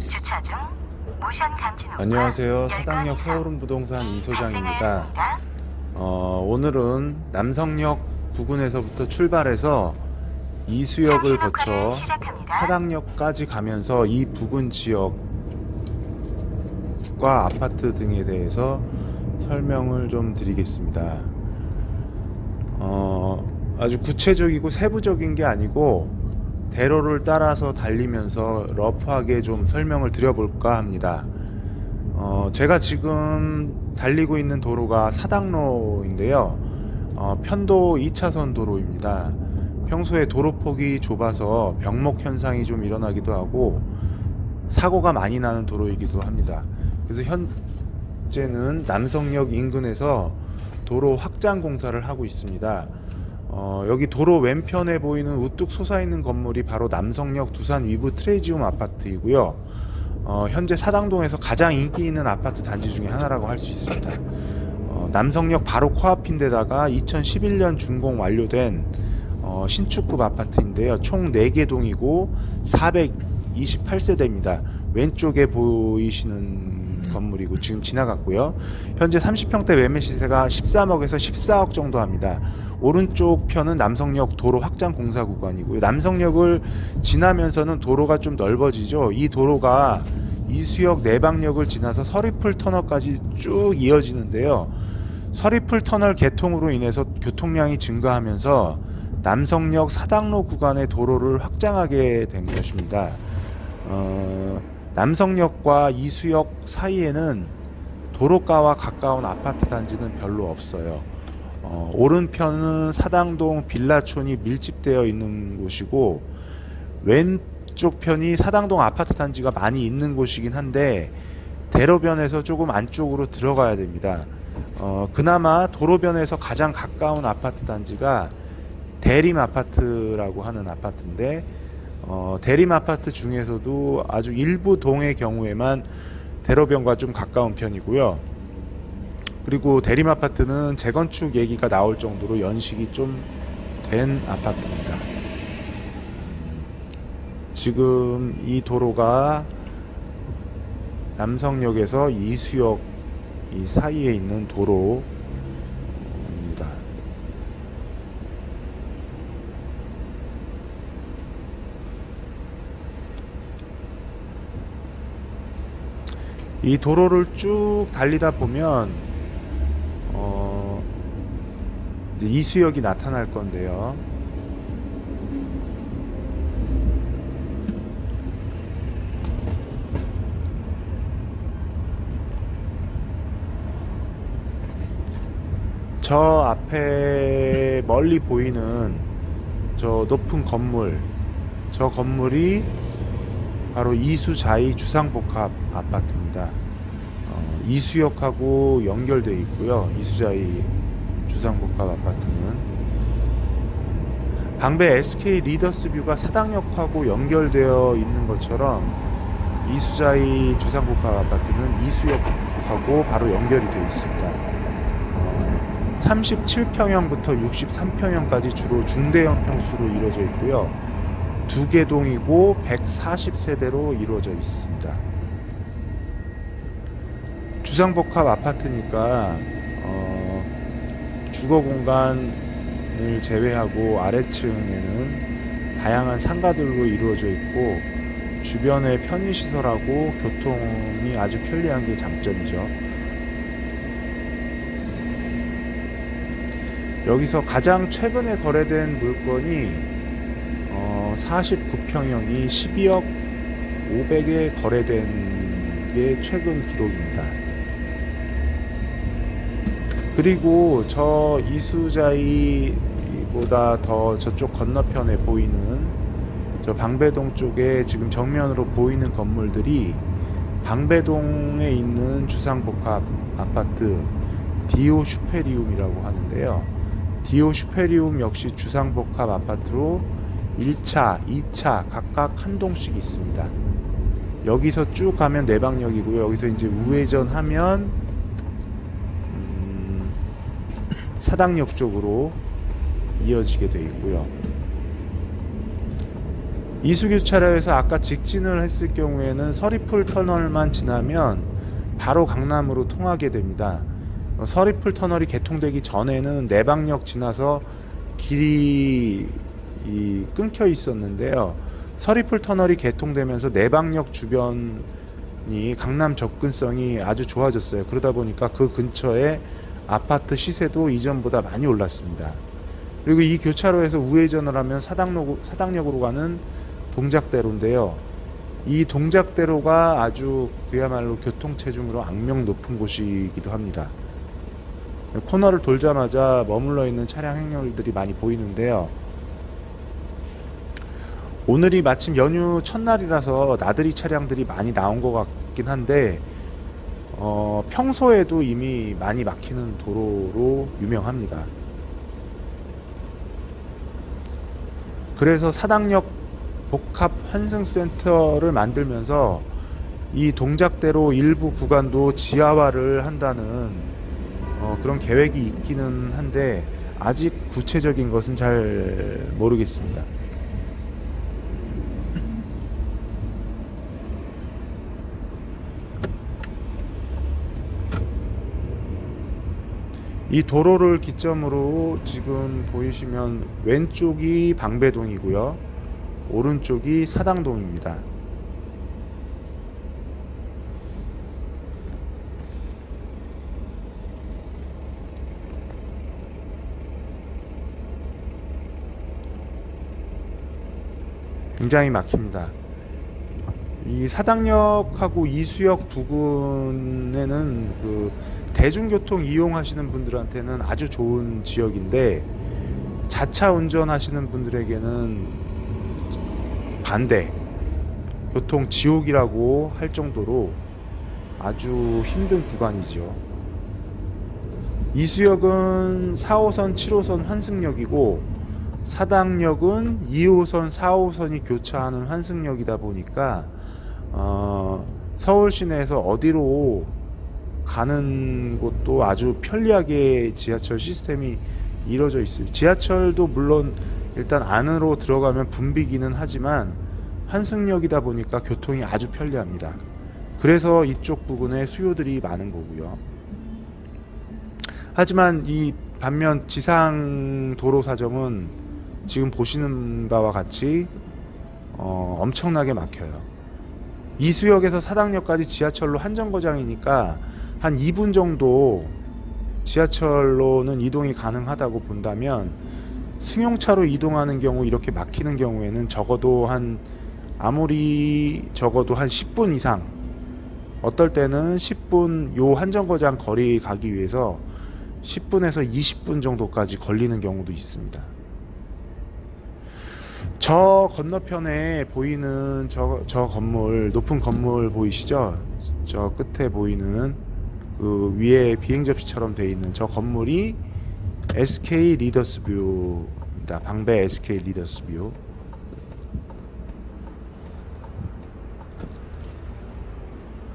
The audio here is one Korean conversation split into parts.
주차 중 모션 감지 노가 안녕하세요. 사당역 해오름 부동산 이 합니다. 어, 오늘은 남성역 부근에서부터 출발해서 이수역을 거쳐. 사당역까지 가면서 이 부근 지역과 아파트 등에 대해서 설명을 좀 드리겠습니다. 어, 아주 구체적이고 세부적인 게 아니고 대로를 따라서 달리면서 러프하게 좀 설명을 드려볼까 합니다. 어, 제가 지금 달리고 있는 도로가 사당로인데요. 어, 편도 2차선 도로입니다. 평소에 도로폭이 좁아서 병목 현상이 좀 일어나기도 하고 사고가 많이 나는 도로이기도 합니다. 그래서 현재는 남성역 인근에서 도로 확장 공사를 하고 있습니다. 어, 여기 도로 왼편에 보이는 우뚝 솟아있는 건물이 바로 남성역 두산 위브 트레지움 아파트이고요. 어, 현재 사당동에서 가장 인기 있는 아파트 단지 중에 하나라고 할 수 있습니다. 어, 남성역 바로 코앞인데다가 2011년 준공 완료된 어, 신축급 아파트인데요. 총 4개 동이고 428세대입니다. 왼쪽에 보이시는 건물이고 지금 지나갔고요. 현재 30평대 매매 시세가 13억에서 14억 정도 합니다. 오른쪽 편은 남성역 도로 확장 공사 구간이고요. 남성역을 지나면서는 도로가 좀 넓어지죠. 이 도로가 이수역 내방역을 지나서 서리풀 터널까지 쭉 이어지는데요. 서리풀 터널 개통으로 인해서 교통량이 증가하면서 남성역 사당로 구간의 도로를 확장하게 된 것입니다. 어, 남성역과 이수역 사이에는 도로가와 가까운 아파트 단지는 별로 없어요. 어, 오른편은 사당동 빌라촌이 밀집되어 있는 곳이고 왼쪽 편이 사당동 아파트 단지가 많이 있는 곳이긴 한데 대로변에서 조금 안쪽으로 들어가야 됩니다. 어, 그나마 도로변에서 가장 가까운 아파트 단지가 대림 아파트라고 하는 아파트인데 어, 대림 아파트 중에서도 아주 일부 동의 경우에만 대로변과 좀 가까운 편이고요. 그리고 대림 아파트는 재건축 얘기가 나올 정도로 연식이 좀 된 아파트입니다. 지금 이 도로가 남성역에서 이수역 이 사이에 있는 도로입니다. 이 도로를 쭉 달리다 보면 어, 이수역이 나타날 건데요. 저 앞에 멀리 보이는 저 높은 건물, 저 건물이 바로 이수자이 주상복합 아파트입니다. 어, 이수역하고 연결되어 있고요. 이수자이 주상복합 아파트는 방배 SK 리더스뷰가 사당역하고 연결되어 있는 것처럼 이수자이 주상복합 아파트는 이수역하고 바로 연결이 되어 있습니다. 37평형부터 63평형까지 주로 중대형 평수로 이루어져 있고요. 두 개 동이고 140세대로 이루어져 있습니다. 주상복합 아파트니까 어, 주거 공간을 제외하고 아래층에는 다양한 상가들로 이루어져 있고 주변에 편의시설하고 교통이 아주 편리한 게 장점이죠. 여기서 가장 최근에 거래된 물건이 어, 49평형이 12억 500에 거래된 게 최근 기록입니다. 그리고 저 이수자이보다 더 저쪽 건너편에 보이는 저 방배동 쪽에 지금 정면으로 보이는 건물들이 방배동에 있는 주상복합 아파트 디오 슈페리움이라고 하는데요. 디오 슈페리움 역시 주상복합 아파트로 1차, 2차 각각 한 동씩 있습니다. 여기서 쭉 가면 내방역이고요. 여기서 이제 우회전 하면 음, 사당역 쪽으로 이어지게 되어 있고요. 이수교차로에서 아까 직진을 했을 경우에는 서리풀 터널만 지나면 바로 강남으로 통하게 됩니다. 어, 서리풀 터널이 개통되기 전에는 내방역 지나서 길이 이 끊겨 있었는데요. 서리풀 터널이 개통되면서 내방역 주변이 강남 접근성이 아주 좋아졌어요. 그러다 보니까 그 근처에 아파트 시세도 이전보다 많이 올랐습니다. 그리고 이 교차로에서 우회전을 하면 사당로, 사당역으로 가는 동작대로인데요. 이 동작대로가 아주 그야말로 교통체중으로 악명 높은 곳이기도 합니다. 코너를 돌자마자 머물러 있는 차량 행렬들이 많이 보이는데요. 오늘이 마침 연휴 첫날이라서 나들이 차량들이 많이 나온 것 같긴 한데 어, 평소에도 이미 많이 막히는 도로로 유명합니다. 그래서 사당역 복합 환승센터를 만들면서 이 동작대로 일부 구간도 지하화를 한다는 어, 그런 계획이 있기는 한데 아직 구체적인 것은 잘 모르겠습니다. 이 도로를 기점으로 지금 보이시면 왼쪽이 방배동이고요. 오른쪽이 사당동입니다. 굉장히 막힙니다. 이 사당역하고 이수역 부근에는 그 대중교통 이용하시는 분들한테는 아주 좋은 지역인데 자차 운전하시는 분들에게는 반대 교통 지옥이라고 할 정도로 아주 힘든 구간이죠. 이수역은 4호선, 7호선 환승역이고 사당역은 2호선, 4호선이 교차하는 환승역이다 보니까 어, 서울 시내에서 어디로 가는 곳도 아주 편리하게 지하철 시스템이 이루어져 있어요. 지하철도 물론 일단 안으로 들어가면 붐비기는 하지만 환승역이다 보니까 교통이 아주 편리합니다. 그래서 이쪽 부근에 수요들이 많은 거고요. 하지만 이 반면 지상 도로 사정은 지금 보시는 바와 같이 어, 엄청나게 막혀요. 이수역에서 사당역까지 지하철로 한 정거장이니까 한 2분 정도 지하철로는 이동이 가능하다고 본다면 승용차로 이동하는 경우 이렇게 막히는 경우에는 적어도 한 아무리 적어도 한 10분 이상 어떨 때는 10분 요 한정거장 거리 가기 위해서 10분에서 20분 정도까지 걸리는 경우도 있습니다. 저 건너편에 보이는 저, 저 건물 높은 건물 보이시죠? 저 끝에 보이는 그 위에 비행 접시처럼 되어 있는 저 건물이 SK 리더스 뷰입니다. 방배 SK 리더스 뷰.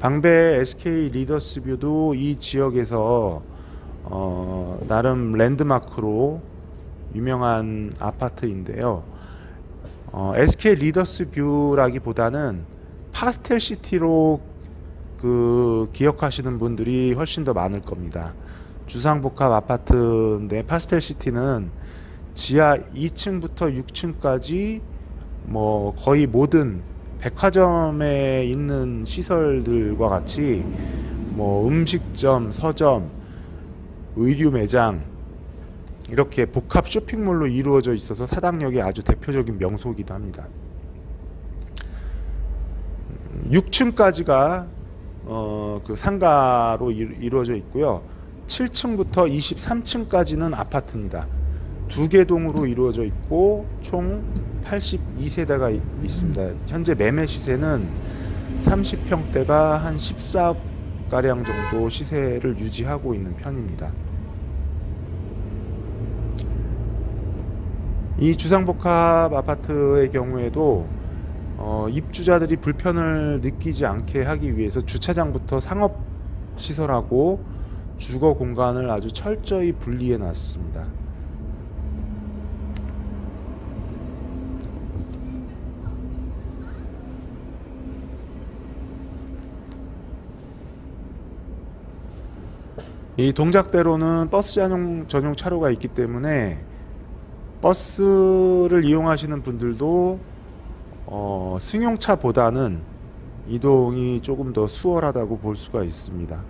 방배 SK 리더스 뷰도 이 지역에서 어, 나름 랜드마크로 유명한 아파트인데요. 어, SK 리더스 뷰라기보다는 파스텔 시티로 그 기억하시는 분들이 훨씬 더 많을 겁니다. 주상복합 아파트인데 파스텔 시티는 지하 2층부터 6층까지 뭐 거의 모든 백화점에 있는 시설들과 같이 뭐 음식점, 서점, 의류 매장 이렇게 복합 쇼핑몰로 이루어져 있어서 사당역의 아주 대표적인 명소이기도 합니다. 6층까지가 어, 그 상가로 이루어져 있고요. 7층부터 23층까지는 아파트입니다. 두 개 동으로 이루어져 있고 총 82세대가 있습니다. 현재 매매 시세는 30평대가 한 14억 가량 정도 시세를 유지하고 있는 편입니다. 이 주상복합 아파트의 경우에도 어, 입주자들이 불편을 느끼지 않게 하기 위해서 주차장부터 상업 시설하고 주거 공간을 아주 철저히 분리해 놨습니다. 이 동작대로는 버스 전용, 전용 차로가 있기 때문에 버스를 이용하시는 분들도 어, 승용차보다는 이동이 조금 더 수월하다고 볼 수가 있습니다.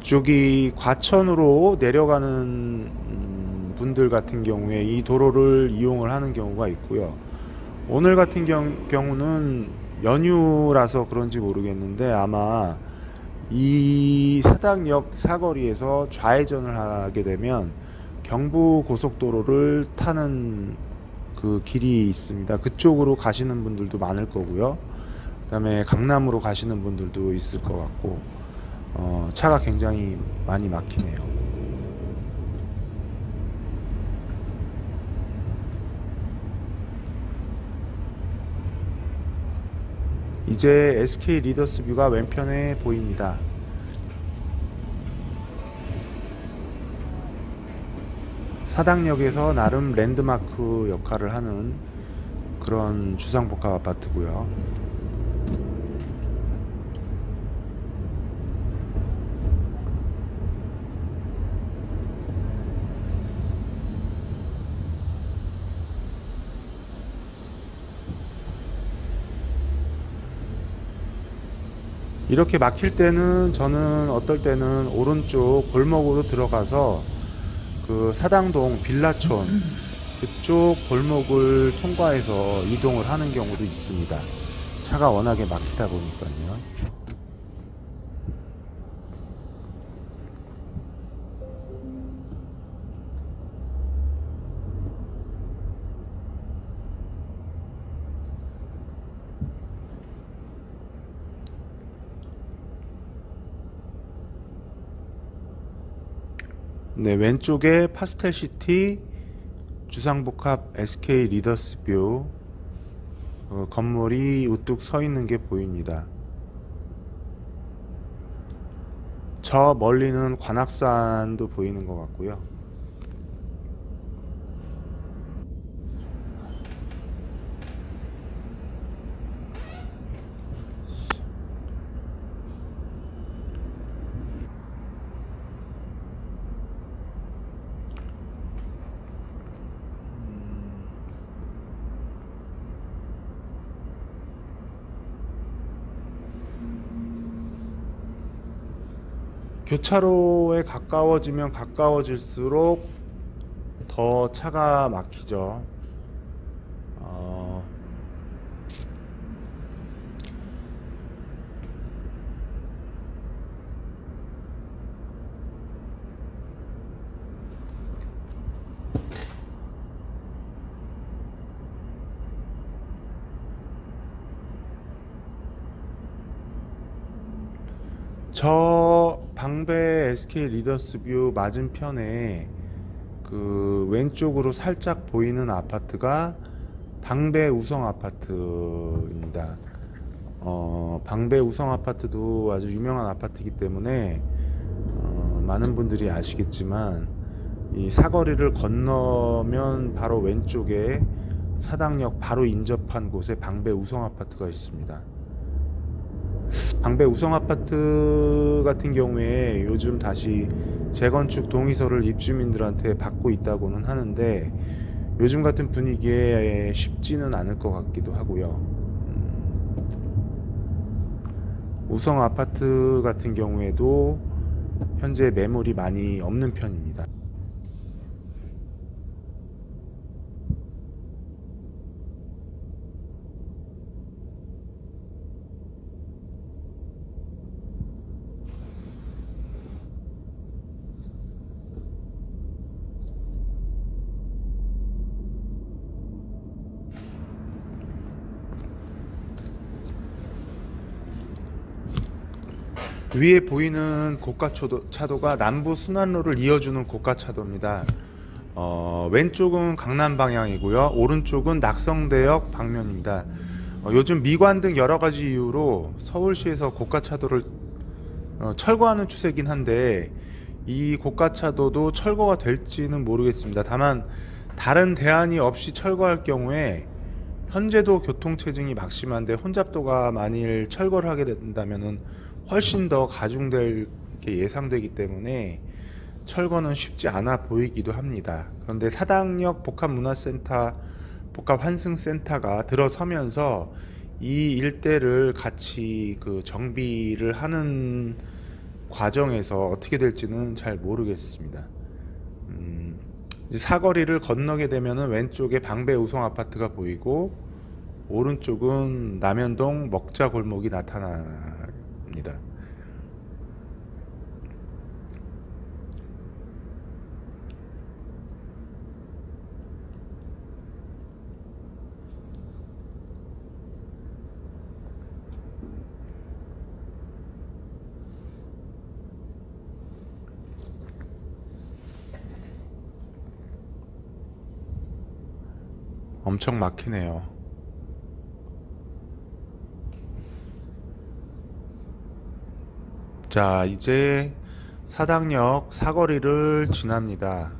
쪽이 과천으로 내려가는 음, 분들 같은 경우에 이 도로를 이용을 하는 경우가 있고요. 오늘 같은 경, 경우는 연휴라서 그런지 모르겠는데 아마 이 사당역 사거리에서 좌회전을 하게 되면 경부 고속도로를 타는 그 길이 있습니다. 그쪽으로 가시는 분들도 많을 거고요. 그다음에 강남으로 가시는 분들도 있을 것 같고 어, 차가 굉장히 많이 막히네요. 이제 SK 리더스 뷰가 왼편에 보입니다. 사당역에서 나름 랜드마크 역할을 하는 그런 주상복합 아파트고요. 이렇게 막힐 때는 저는 어떨 때는 오른쪽 골목으로 들어가서 그 사당동 빌라촌 그쪽 골목을 통과해서 이동을 하는 경우도 있습니다. 차가 워낙에 막히다 보니까요. 네, 왼쪽에 파스텔시티 주상복합 SK 리더스뷰 어, 건물이 우뚝 서 있는 게 보입니다. 저 멀리는 관악산도 보이는 것 같고요. 교차로에 가까워지면 가까워질수록 더 차가 막히죠. 어, 저 방배 SK 리더스뷰 맞은편에 그 왼쪽으로 살짝 보이는 아파트가 방배 우성 아파트입니다. 어, 방배 우성 아파트도 아주 유명한 아파트이기 때문에 어, 많은 분들이 아시겠지만 이 사거리를 건너면 바로 왼쪽에 사당역 바로 인접한 곳에 방배 우성 아파트가 있습니다. 방배 우성 아파트 같은 경우에 요즘 다시 재건축 동의서를 입주민들한테 받고 있다고는 하는데 요즘 같은 분위기에 쉽지는 않을 것 같기도 하고요. 음, 우성 아파트 같은 경우에도 현재 매물이 많이 없는 편입니다. 위에 보이는 고가차도 차도가 남부 순환로를 이어주는 고가차도입니다. 어, 왼쪽은 강남 방향이고요. 오른쪽은 낙성대역 방면입니다. 어, 요즘 미관 등 여러 가지 이유로 서울시에서 고가차도를 어, 철거하는 추세긴 한데 이 고가차도도 철거가 될지는 모르겠습니다. 다만 다른 대안이 없이 철거할 경우에 현재도 교통체증이 막심한데 혼잡도가 만일 철거를 하게 된다면은 훨씬 더 가중될 게 예상되기 때문에 철거는 쉽지 않아 보이기도 합니다. 그런데 사당역 복합문화센터, 복합환승센터가 들어서면서 이 일대를 같이 그 정비를 하는 과정에서 어떻게 될지는 잘 모르겠습니다. 음, 사거리를 건너게 되면은 왼쪽에 방배 우성 아파트가 보이고 오른쪽은 남현동 먹자 골목이 나타 납니다. 엄청 막히네요. 자, 이제 사당역 사거리를 지납니다.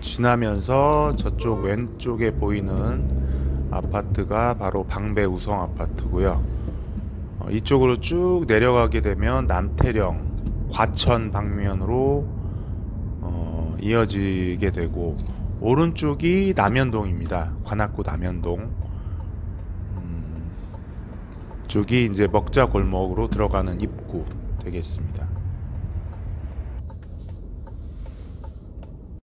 지나면서 저쪽 왼쪽에 보이는 아파트가 바로 방배 우성 아파트고요. 어, 이쪽으로 쭉 내려가게 되면 남태령, 과천 방면으로 어, 이어지게 되고 오른쪽이 남현동입니다. 관악구 남현동. 음, 쪽이 이제 먹자 골목으로 들어가는 입구 되겠습니다.